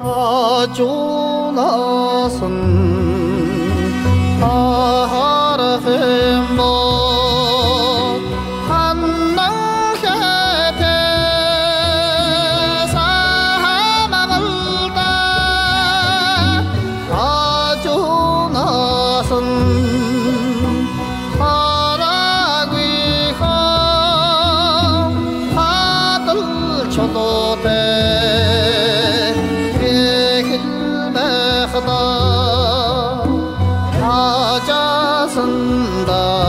아조나선 아하라헤마 सन्द।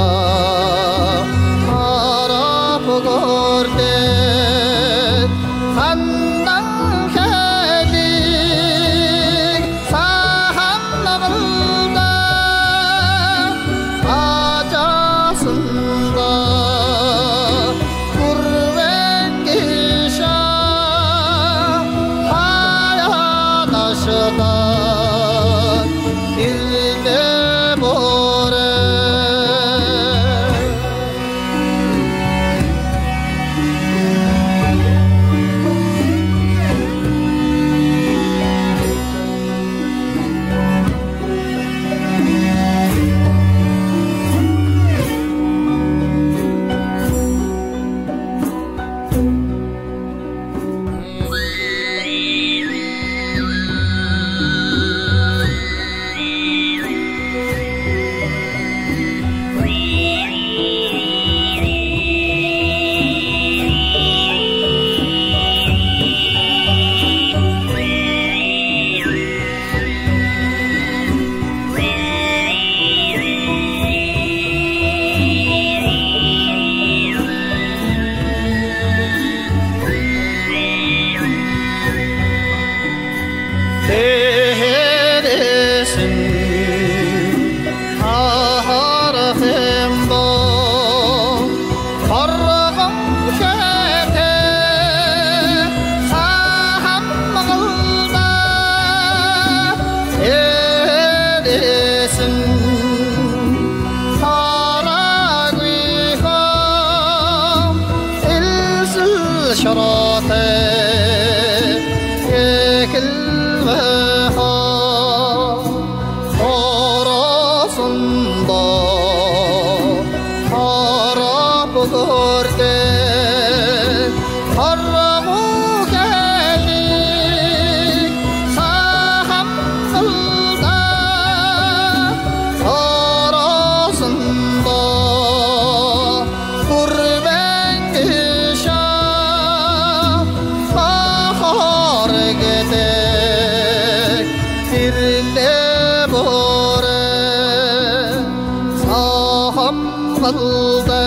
عشراته يا كلمة خراسان ضار خراب ضرده aldı